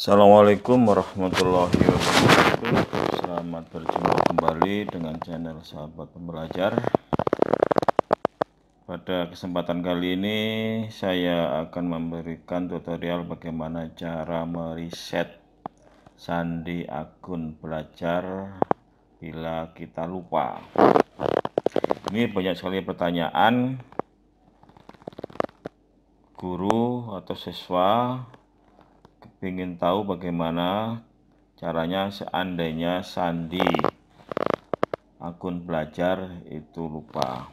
Assalamualaikum warahmatullahi wabarakatuh. Selamat berjumpa kembali dengan channel sahabat pembelajar. Pada kesempatan kali ini saya akan memberikan tutorial bagaimana cara mereset sandi akun belajar bila kita lupa. Ini banyak sekali pertanyaan. Guru atau siswa ingin tahu bagaimana caranya seandainya sandi akun belajar itu lupa.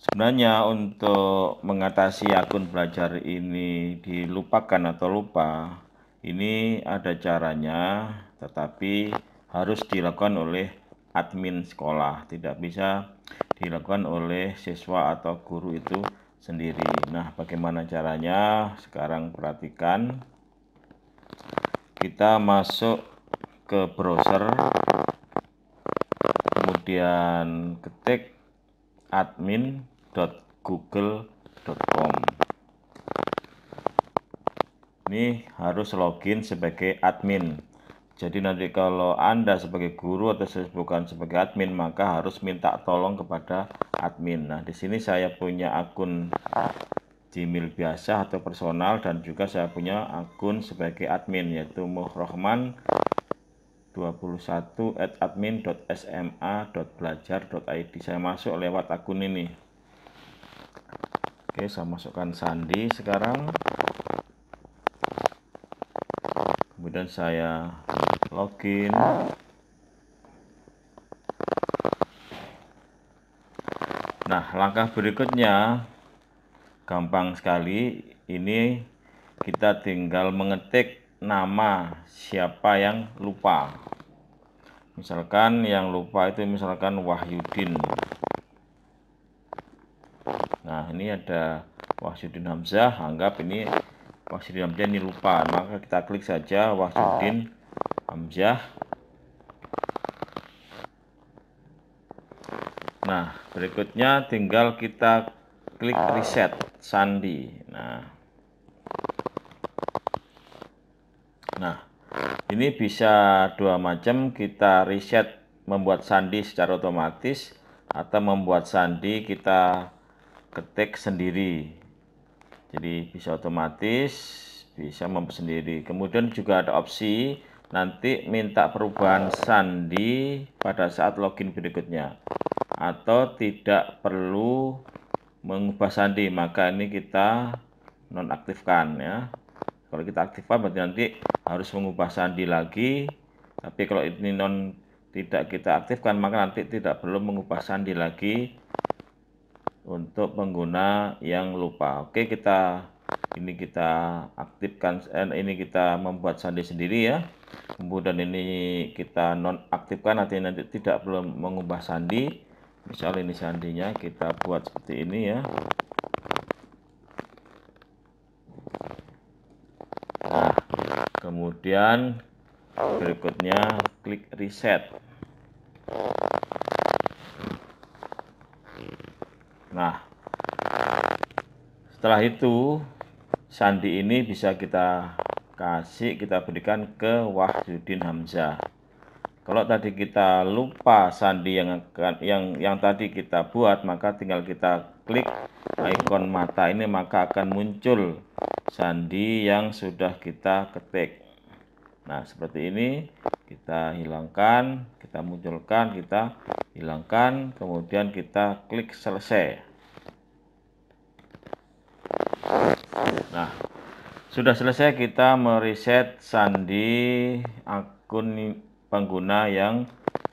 Sebenarnya untuk mengatasi akun belajar ini dilupakan atau lupa, ini ada caranya, tetapi harus dilakukan oleh admin sekolah, tidak bisa dilakukan oleh siswa atau guru itu sendiri. Nah, bagaimana caranya? Sekarang perhatikan. Kita masuk ke browser, kemudian ketik admin.google.com. Ini harus login sebagai admin. Jadi nanti kalau Anda sebagai guru atau bukan sebagai admin maka harus minta tolong kepada admin. Nah, di sini saya punya akun Gmail biasa atau personal dan juga saya punya akun sebagai admin yaitu muhrohman 21 at saya masuk lewat akun ini. Oke saya masukkan sandi sekarang. Kemudian saya login nah langkah berikutnya gampang sekali. Ini kita tinggal mengetik nama siapa yang lupa. Misalkan yang lupa itu misalkan Wahyudin. Nah ini ada Wahyudin Hamzah anggap ini Wahyudin Hamzah ini lupa. Maka kita klik saja Wahyudin Hamzah. Nah, berikutnya tinggal kita klik reset sandi. Nah. Nah, ini bisa dua macam kita reset membuat sandi secara otomatis atau membuat sandi kita ketik sendiri. Jadi bisa otomatis, bisa membuat sendiri. Kemudian juga ada opsi nanti minta perubahan sandi pada saat login berikutnya atau tidak perlu mengubah sandi. Maka ini kita nonaktifkan ya. Kalau kita aktifkan berarti nanti harus mengubah sandi lagi. Tapi kalau ini non tidak kita aktifkan maka nanti tidak perlu mengubah sandi lagi untuk pengguna yang lupa. Oke kita ini kita aktifkan eh, ini kita membuat sandi sendiri ya. Kemudian ini kita nonaktifkan nanti nanti tidak perlu mengubah sandi misal ini sandinya kita buat seperti ini ya. Nah kemudian berikutnya klik reset. Nah setelah itu sandi ini bisa kita kasih kita berikan ke Wahyudin Hamzah kalau tadi kita lupa sandi yang akan yang yang tadi kita buat maka tinggal kita klik ikon mata ini maka akan muncul sandi yang sudah kita ketik. Nah seperti ini kita hilangkan kita munculkan kita hilangkan kemudian kita klik selesai. Nah, sudah selesai kita mereset sandi akun pengguna yang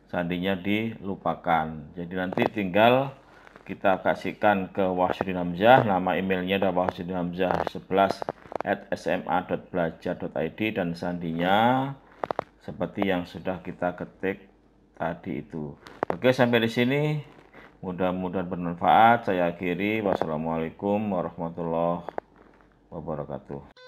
sandinya dilupakan. Jadi nanti tinggal kita kasihkan ke Wahyudin Hamzah, nama emailnya adalah Wahyudin Hamzah 11 at sma.belajar.id dan sandinya seperti yang sudah kita ketik tadi itu. Oke, sampai di sini. Mudah-mudahan bermanfaat. Saya akhiri. Wassalamualaikum warahmatullahi wabarakatuh.